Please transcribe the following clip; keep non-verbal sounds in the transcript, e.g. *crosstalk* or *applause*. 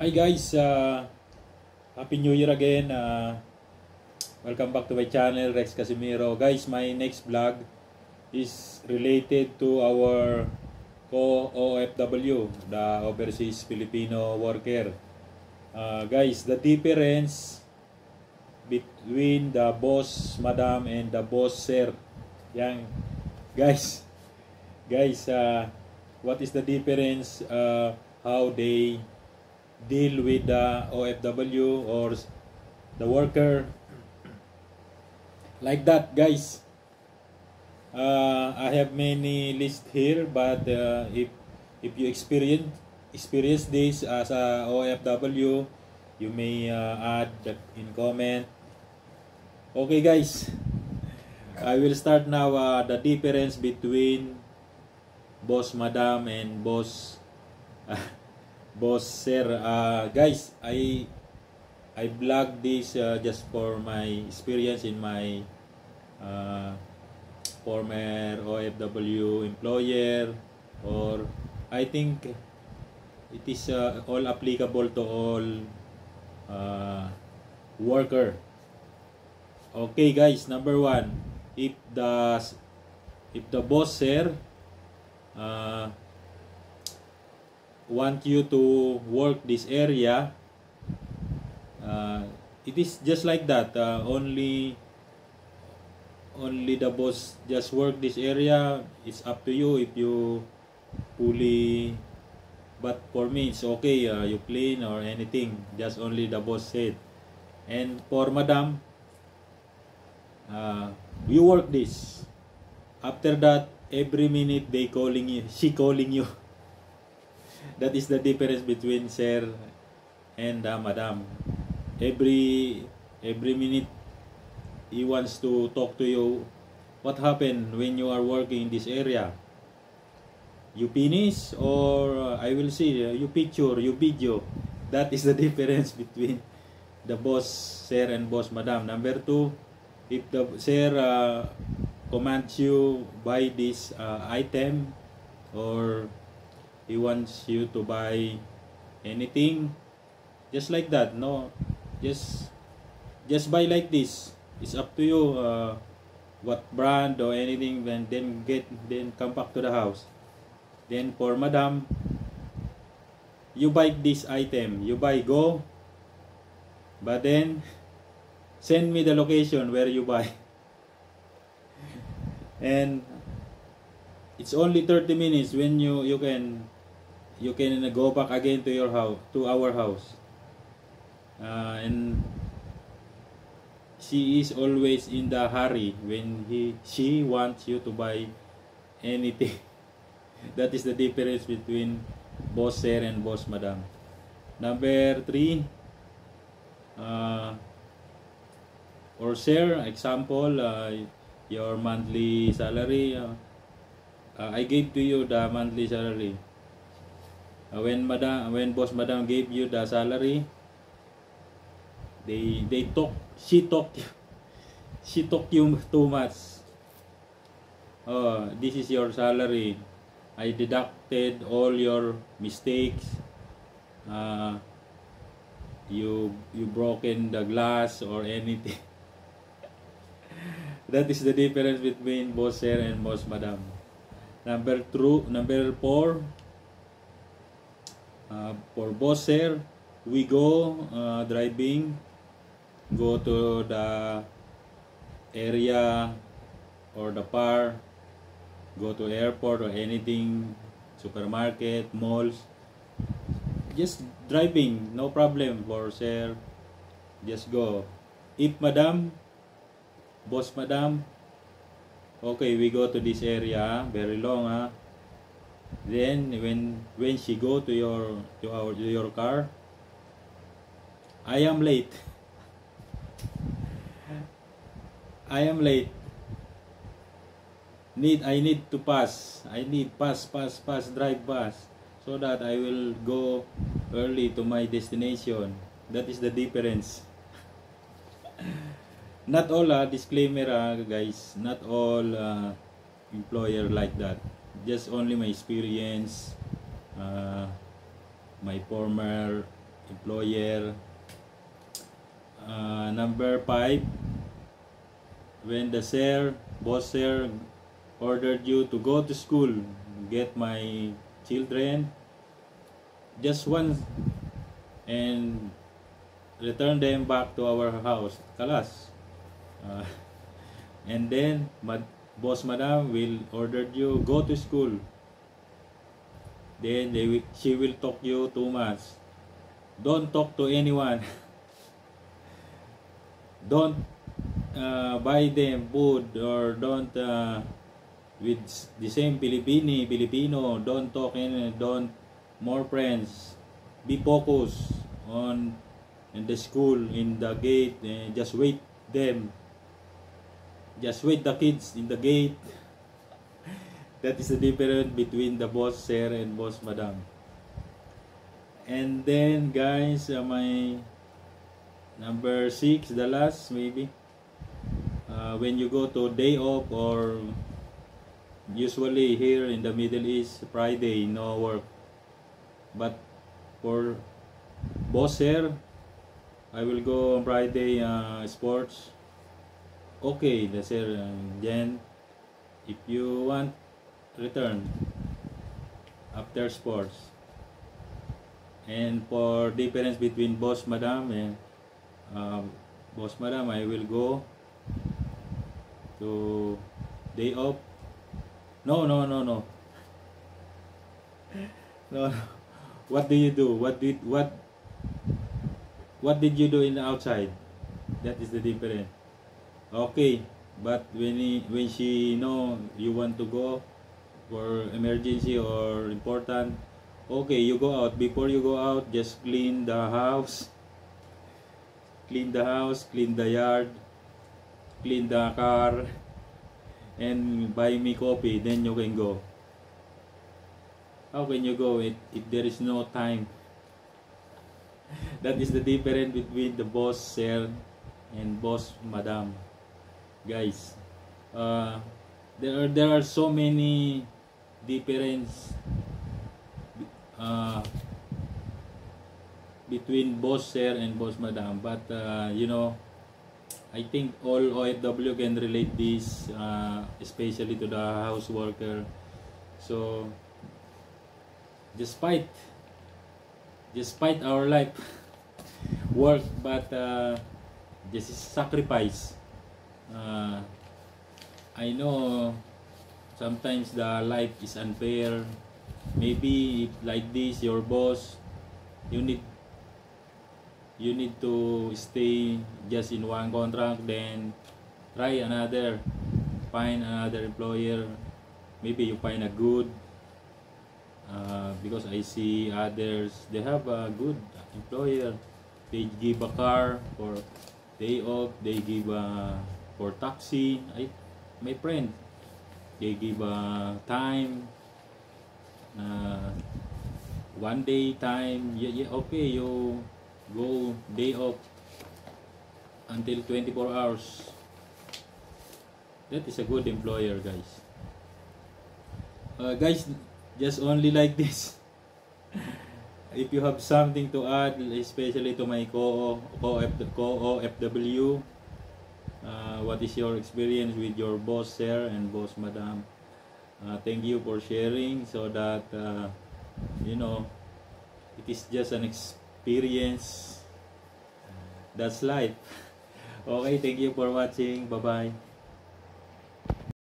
Hi guys, uh, Happy New Year again. Uh, welcome back to my channel, Rex Casimiro. Guys, my next vlog is related to our co-OFW, the Overseas Filipino Worker. Uh, guys, the difference between the boss madam and the boss sir. Yang, guys, guys, uh, what is the difference uh, how they deal with the OFW or the worker. Like that guys. Uh, I have many list here but uh, if if you experience experience this as a OFW you may uh, add in comment. Okay guys. I will start now uh, the difference between boss madam and boss *laughs* boss sir. Uh, guys I I vlog this uh, just for my experience in my uh, former OFW employer or I think it is uh, all applicable to all uh, worker. Okay guys number one if the if the boss sir uh, want you to work this area uh, it is just like that uh, only only the boss just work this area it's up to you if you fully but for me it's okay uh, you clean or anything just only the boss said. And for madam uh, you work this. After that every minute they calling you *laughs* she calling you that is the difference between sir and uh, madam. Every every minute he wants to talk to you what happened when you are working in this area? You finish or uh, I will see uh, you picture you video. That is the *laughs* difference between the boss sir and boss madam. Number two if the sir uh, commands you buy this uh, item or he wants you to buy anything. Just like that no? Just just buy like this. It's up to you uh, what brand or anything. And then get then come back to the house. Then for madam you buy this item. You buy go. But then *laughs* send me the location where you buy. *laughs* And it's only 30 minutes when you you can you can go back again to your house to our house. Uh, and she is always in the hurry when he she wants you to buy anything. *laughs* That is the difference between boss sir and boss madam. Number three uh, or sir example uh, your monthly salary uh, uh, I gave to you the monthly salary when madam when boss madam gave you the salary they they talk she talk *laughs* she talk you too much. Oh this is your salary. I deducted all your mistakes. Uh, you you broken the glass or anything. *laughs* That is the difference between boss sir and boss madam. Number two number four uh, for boss sir we go uh, driving go to the area or the park go to airport or anything supermarket malls. Just driving no problem for sir. Just go. If madam boss madam okay we go to this area very long huh? Then when when she go to your to our to your car i am late. *laughs* I am late. Need i need to pass. I need pass pass pass drive pass so that i will go early to my destination. That is the difference. *laughs* Not all uh, disclaimer uh, guys. Not all uh, employer like that just only my experience uh, my former employer. Uh, number five, when the sir, boss sir, ordered you to go to school, get my children, just once, and return them back to our house, Kalas. Uh, *laughs* and then, boss madam will order you go to school. Then they will, she will talk you too much. Don't talk to anyone. *laughs* don't uh, buy them food or don't uh, with the same Filipini, Filipino, don't talk and don't more friends. Be focused on in the school, in the gate, and just wait them. Just wait the kids in the gate. that is the difference between the boss sir and boss madam. And then guys, uh, my number six, the last maybe. Uh, when you go to day off or usually here in the Middle East, Friday, no work. But for boss here, I will go on Friday uh, sports. Okay, the. Uh, then, if you want, return after sports. And for difference between boss madam and uh, boss madam, I will go to day off. No, no, no, *laughs* no. No. What do you do? What did what what did you do in the outside? That is the difference. Okay, but when he, when she know you want to go for emergency or important, okay, you go out. Before you go out, just clean the house. Clean the house, clean the yard, clean the car, and buy me coffee, then you can go. How can you go if, if there is no time? *laughs* that is the difference between the boss sir and boss madam. Guys, uh, there are there are so many difference uh, between boss sir and boss madam. But uh, you know I think all OFW can relate this uh, especially to the house worker. So despite despite our life *laughs* work but uh, this is sacrifice uh, I know sometimes the life is unfair. Maybe if like this your boss you need you need to stay just in one contract then try another find another employer. Maybe you find a good uh, because I see others they have a good employer. They give a car for day off they give a for taxi I, my friend. They give a time uh, one day time yeah, yeah okay you go day off until 24 hours. That is a good employer guys. Uh, guys just only like this. *laughs* If you have something to add especially to my co co, co FW uh, what is your experience with your boss sir and boss madam? Uh, thank you for sharing so that uh, you know it is just an experience. That's life. *laughs* Okay thank you for watching. Bye bye